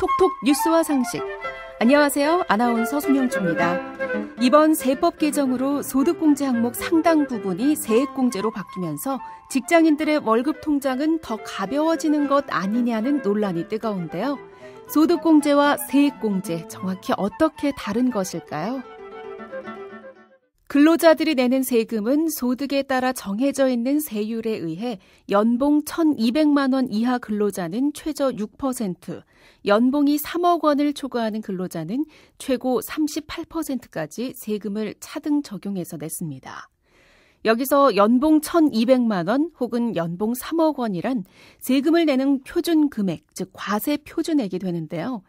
톡톡 뉴스와 상식. 안녕하세요. 아나운서 손영주입니다. 이번 세법 개정으로 소득공제 항목 상당 부분이 세액공제로 바뀌면서 직장인들의 월급 통장은 더 가벼워지는 것 아니냐는 논란이 뜨거운데요. 소득공제와 세액공제 정확히 어떻게 다른 것일까요? 근로자들이 내는 세금은 소득에 따라 정해져 있는 세율에 의해 연봉 1,200만 원 이하 근로자는 최저 6%, 연봉이 3억 원을 초과하는 근로자는 최고 38%까지 세금을 차등 적용해서 냈습니다. 여기서 연봉 1,200만 원 혹은 연봉 3억 원이란 세금을 내는 표준 금액, 즉 과세 표준액이 되는데요.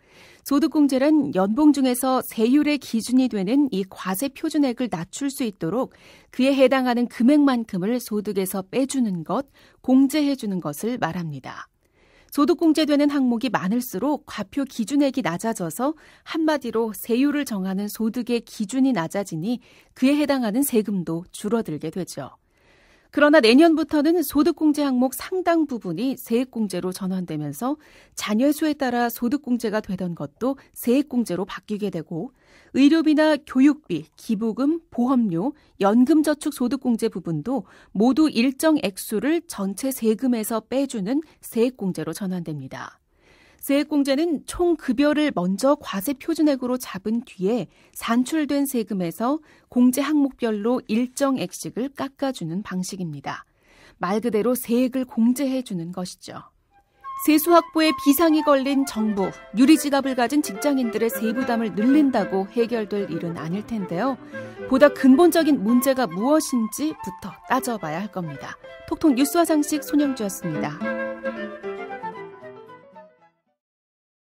소득공제란 연봉 중에서 세율의 기준이 되는 이 과세 표준액을 낮출 수 있도록 그에 해당하는 금액만큼을 소득에서 빼주는 것, 공제해주는 것을 말합니다. 소득공제되는 항목이 많을수록 과표 기준액이 낮아져서 한마디로 세율을 정하는 소득의 기준이 낮아지니 그에 해당하는 세금도 줄어들게 되죠. 그러나 내년부터는 소득공제 항목 상당 부분이 세액공제로 전환되면서 자녀 수에 따라 소득공제가 되던 것도 세액공제로 바뀌게 되고 의료비나 교육비, 기부금, 보험료, 연금저축 소득공제 부분도 모두 일정 액수를 전체 세금에서 빼주는 세액공제로 전환됩니다. 세액공제는 총 급여를 먼저 과세 표준액으로 잡은 뒤에 산출된 세금에서 공제 항목별로 일정 액씩을 깎아주는 방식입니다. 말 그대로 세액을 공제해주는 것이죠. 세수 확보에 비상이 걸린 정부, 유리지갑을 가진 직장인들의 세부담을 늘린다고 해결될 일은 아닐 텐데요. 보다 근본적인 문제가 무엇인지부터 따져봐야 할 겁니다. 톡톡 뉴스와 상식 손영주였습니다.